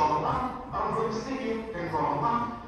from back, from singing and from back.